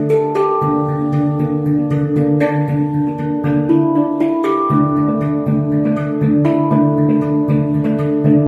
thank you.